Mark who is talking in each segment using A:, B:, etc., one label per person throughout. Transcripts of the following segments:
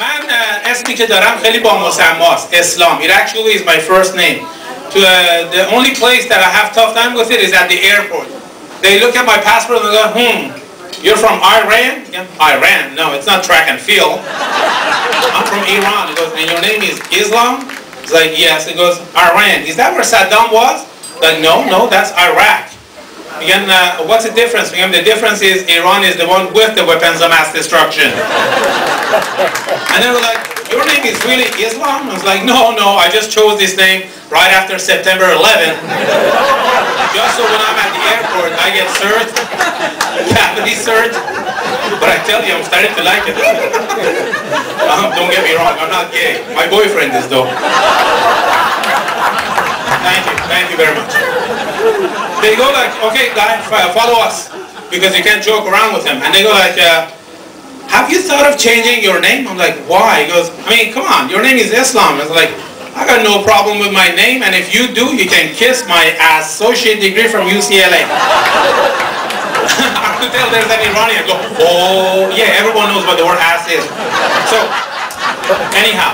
A: من اسمی که دارم خیلی با مسماست اسلام It actually is my first name to, uh, The only place that I have tough time with it is at the airport They look at my passport and they go hmm You're from Iran? Iran? No, it's not track and field I'm from Iran It goes, and your name is Islam? It's like, yes It goes, Iran Is that where Saddam was? Like, no, no, that's Iraq Again, uh, what's the difference? Again, the difference is Iran is the one with the weapons of mass destruction. and they were like, your name is really Islam? I was like, no, no, I just chose this name right after September 11. just so when I'm at the airport, I get searched, cavity searched. But I tell you, I'm starting to like it. um, don't get me wrong, I'm not gay. My boyfriend is though. Thank you, thank you very much. They go like, okay, guy, follow us, because you can't joke around with him. And they go like, uh, have you thought of changing your name? I'm like, why? He goes, I mean, come on, your name is Islam. I was like, I got no problem with my name, and if you do, you can kiss my associate degree from UCLA. I could tell there's an Iranian go, oh, yeah, everyone knows what the word ass is. So, anyhow,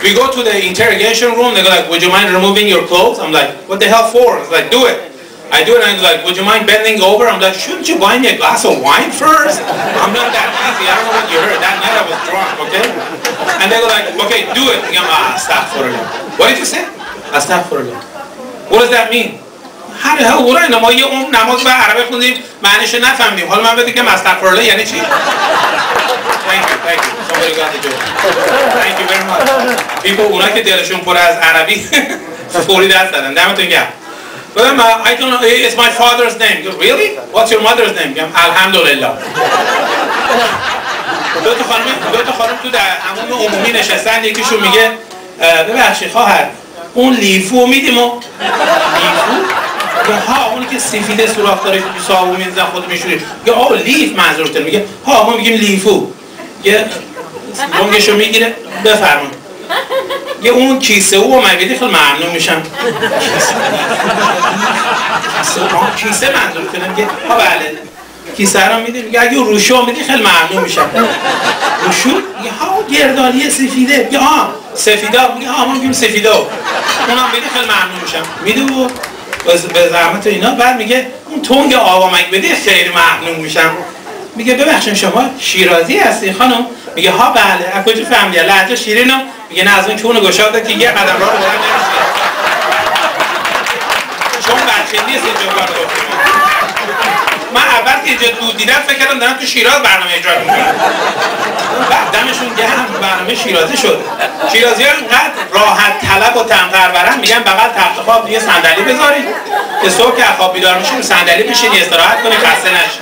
A: we go to the interrogation room, they go like, would you mind removing your clothes? I'm like, what the hell for? It's like, do it. I do it and it's like, would you mind bending over? I'm like, shouldn't you buy me a glass of wine first? I'm not that easy. I don't know what you heard. That night I was drunk, okay? And they go like, okay, do it. I'm ah, astaghfirullah. What did you say? Astaghfirullah. What does that mean? هر هل قرآن ما یه اون نماز به عربی خوندیم معنیش نفهمیدیم حالا من بده که مستغفرالله یعنی چی؟ Thank you, thank you. Somebody got the joke. Thank you very much. People, اونا که دلشون پر از عربی فوری دست دادن. دمتون گرم. Uh, I don't know, it's my father's name. Goes, really? What's your mother's name? Alhamdulillah. دو تا خانم دو تا خانم تو در عموم عمومی نشستن یکیشون میگه ببخشید خواهر اون لیفو میدیم و لیفو ها اونی که سفید سوراخ داره صابون میزن خود میشوری یا آه لیف منظورته میگه ها ما میگیم لیفو یه لنگشو می‌گیره بفرمون یه اون کیسه او من خیلی ممنون میشم. کیسه کیسه منظور کنم. که ها بله. کیسه رو میده میگه اگه روشو میدی خیلی ممنون میشم. روشو؟ میگه ها گردالی سفیده. میگه ها سفیدا. میگه ها ما میگیم سفیدا. اونم میده خیلی ممنون میشم. میده و به زحمت اینا. بعد میگه اون تنگ آقا مگه بده خیلی ممنون میشم. میگه ببخشید شما شیرازی هستی خانم؟ میگه ها بله. از کجا فهمیدی؟ لهجه شیرینو میگه نه از اون کون گشاده که یه قدم راه بلند چون بچه نیست اینجا کار من اول که اینجا دیدم کردم دارم تو شیراز برنامه اجرا می‌کنم. بعد دمشون گرم برنامه شیرازی شد. شیرازی ها اینقدر راحت طلب و تنقر میگن بغل تخت خواب یه صندلی بذارید که صبح که خواب بیدار میشین صندلی بشینی استراحت کنی خسته نشی.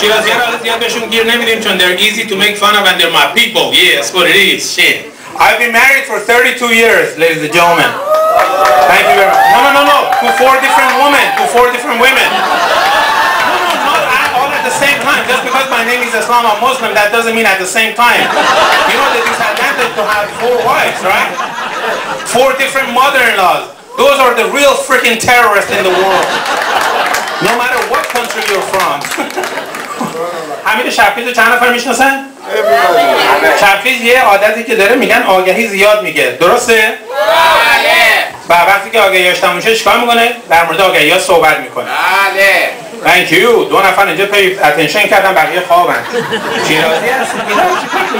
A: شیرازی ها زیاد بهشون گیر نمیدیم چون they're easy to make fun of and they're my people. That's what it is. Shit. I've been married for 32 years ladies and gentlemen. Thank you very much. No no no no. To four different women. To four different women. because my name is Islam or Muslim that doesn't mean at the same time you know the disadvantage to have four wives right four different mother-in-laws those are the real freaking terrorists in the world no matter what country you're from همین شبکیز چند نفر میشناسن؟ شبکیز یه عادتی که داره میگن آگهی زیاد میگه درسته؟ بله و وقتی که آگهیاش تموم شه چیکار میکنه؟ در مورد آگهی ها صحبت میکنه بله Thank you دو نفر اینجا پی اتنشن کردن بقیه خوابن شیرازی هست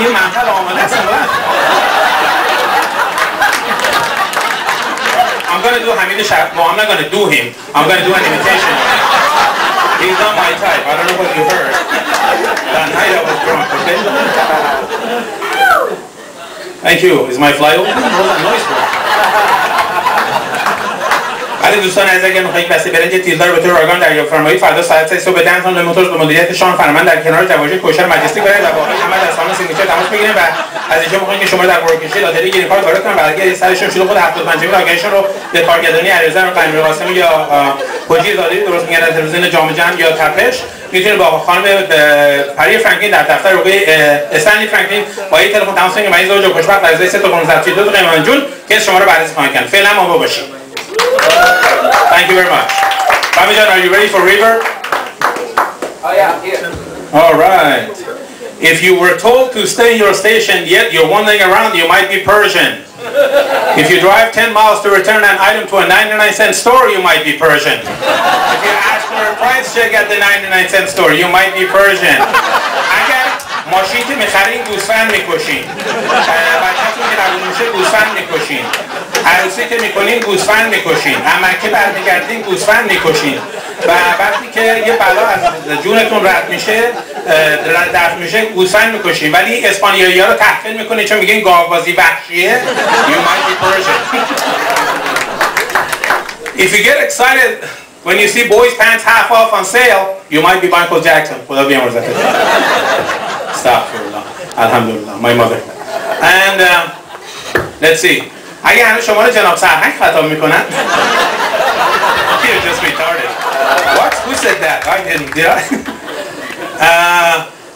A: یه منقل آماده هست I'm gonna do Hamid Shah. No, I'm not gonna do him. I'm gonna do an imitation. He's not my type. I don't know what you heard. That night I was drunk, okay? Thank you. Is my fly open? What was that noise for? ولی دوستان از اگر می‌خواید بسته برنج تیلدار به طور رایگان دریافت فرمایید فردا ساعت 3 صبح دنتون موتورز به مدیریت شان فرمان در کنار جواجه کوشر مجلسی کنید و با آقای محمد از خانم سیگنیچر تماس بگیرید و از اینجا می‌خوایم که شما در کشی لاتری گرین کارت وارد کنید و اگر سرشون شروع خود 75 میلیون آگهیشون رو به کارگردانی علیرضا قنیمی قاسمی یا حجی زادی درست میگن از تلویزیون جام جهان یا تپش. می‌تونید با خانم پری فرانکلین در دفتر روبه استنلی فرانکلین با این تلفن تماس بگیرید. و این زوج خوشبخت از 3 تا 532 قیمت جون که شما رو بررسی خواهند کرد. فعلا ما باشید. Thank you very much. Bamijan, are you ready for River?
B: Oh yeah, here.
A: All right. If you were told to stay in your station, yet you're wandering around, you might be Persian. If you drive 10 miles to return an item to a 99 cent store, you might be Persian. If you ask for a price check at the 99 cent store, you might be Persian. ماشین که می‌خرین گوسفند می‌کشین. بچهتون که نبود میشه گوسفند می‌کشین. عروسی که می‌کنین گوسفند می‌کشین. که برمیگردین گوسفند می‌کشین. و وقتی که یه بلا از جونتون رد میشه دفع میشه گوسفند می‌کشین. ولی اسپانیایی ها رو تحقیل می‌کنین چون میگین گاوبازی وحشیه. You might be Persian. If you get excited when you see boys pants half off on sale you might be Michael Jackson. خدا بیامرزت Astaghfirullah Alhamdulillah my mother. And um, let's see. اگه هنوز شما رو جناب سرهنگ خطاب می‌کنن. You're just retarded. What? Who said that? I didn't. Did I?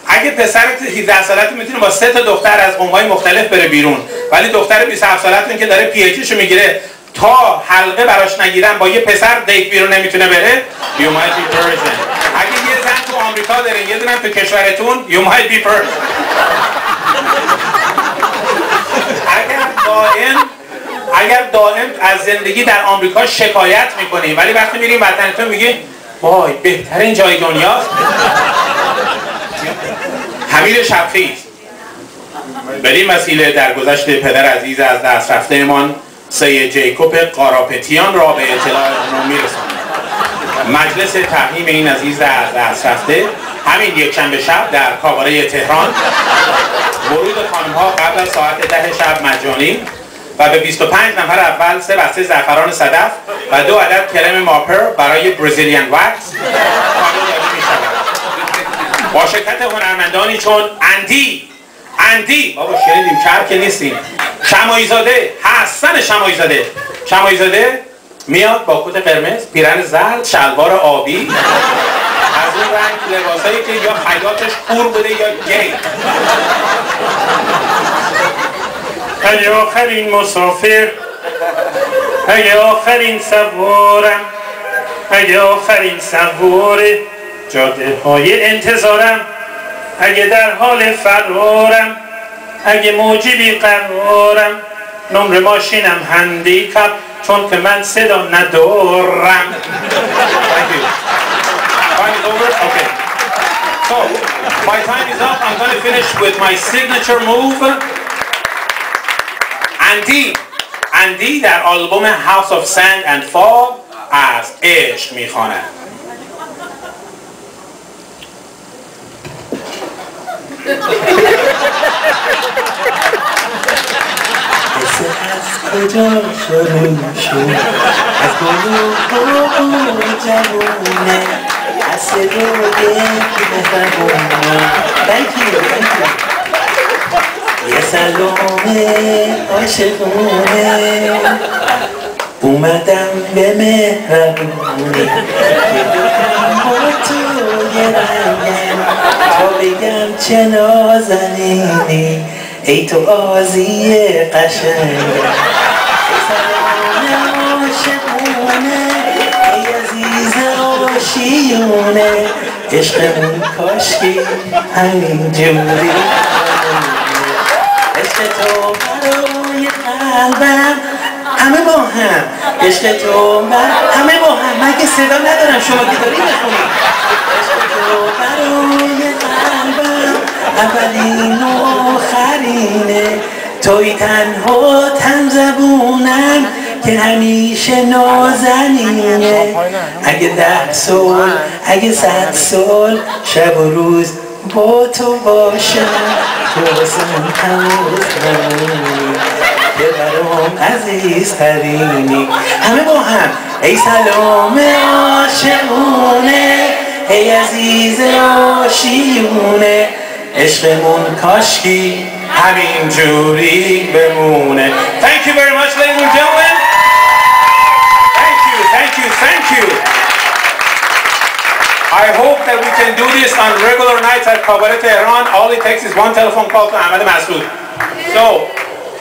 A: اگه پسرت 17 سالت می‌تونه با سه تا دختر از قوم‌های مختلف بره بیرون. ولی دختر 27 سالت که داره پی می‌گیره. تا حلقه براش نگیرن با یه پسر دیت بیرون نمی‌تونه بره. You might be Persian اگه یه زن تو آمریکا دارین. یه دونه تو کشورتون you might be Persian اگر دائم اگر دائم از زندگی در آمریکا شکایت می‌کنی ولی وقتی میریم وطنتون میگی وای بهترین جای دنیاست حمید شبخیز بدین وسیله در گذشت پدر عزیز از دست رفتهمان سید جیکوب قاراپتیان را به اطلاع عمومی رساند مجلس تحریم این عزیز از دست رفته. همین یک شنبه شب در کاباره تهران. ورود خانم ها قبل از ساعت ده شب مجانی و به 25 نفر اول سه بسته زعفران صدف و دو عدد کرم ماپر برای برزیلیان وکس با شرکت هنرمندانی چون اندی اندی بابا شنیدیم چهر که نیستیم. شمایزاده حسن شمایزاده. شمایزاده میاد با کت قرمز پیرن زرد شلوار آبی. از اون رنگ لباسایی که یا حیاتش کور بوده یا گی
B: اگه آخرین مسافر. اگه آخرین سوارم اگه آخرین سوار جاده های انتظارم. اگه در حال فرارم. اگه موجبی قرارم. نمر ماشینم هندیکپ چون که من صدا ندارم
A: Okay. So, my time is up. I'm going to finish with my signature move. اندی اندی در آلبوم House of Sand and Fog از عشق می‌خواند
C: از کجا شروع شد از گلو جوونه از صدای مهربونه Thank you, thank you. یه سلام عاشقونه اومدم به مهربونی با تو یه رنگم تا بگم چه نازنینی ای تو آزی قشنگ. عاشقونه ای عزیز آشیونه عشقمون کاشکی همین جوری. عشق تو برای قلبم همه با هم. عشق تو بر همه با هم. مگه صدا ندارم شما که داری بخونی عشق تو برای قلبم اولین آخرینه توی تنها تن زبونم که همیشه نازنینه. اگه ده سال اگه صد سال شب و روز با تو باشم. تو واسم هنوز که برام عزیز ترینی همه با هم. ای سلام عاشقونه. ای عزیز آشیونه عشقمون کاشکی. I mean Judy Bermune.
A: Thank you very much, ladies and gentlemen. Thank you, thank you, thank you. I hope that we can do this on regular nights at Kabaret Tehran. All it takes is one telephone call to Ahmed Masood. So,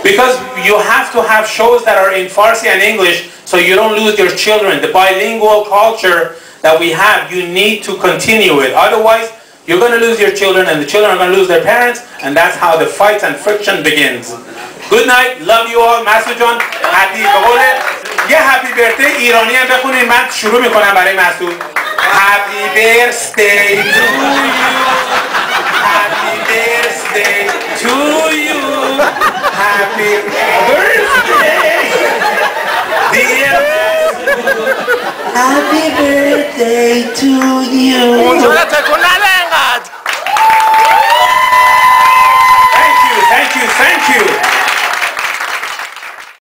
A: because you have to have shows that are in Farsi and English so you don't lose your children. The bilingual culture that we have, you need to continue it. Otherwise, you're going to lose your children and the children are going to lose their parents and that's how the fight and friction begins. Good night. Love you all. مسعود جان happy به قول یه هپی برثدی ایرانی هم بخونین من شروع میکنم برای مسعود Happy birthday to you Happy birthday to you Happy birthday dear
C: Happy birthday to you God.